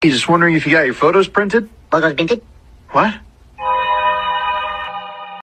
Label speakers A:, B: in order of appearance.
A: He's Just wondering if you got your photos printed?
B: Photos printed?
A: What?